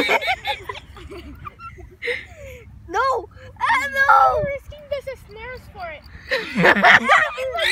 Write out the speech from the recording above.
no! Ah, no! You're risking this as snares for it.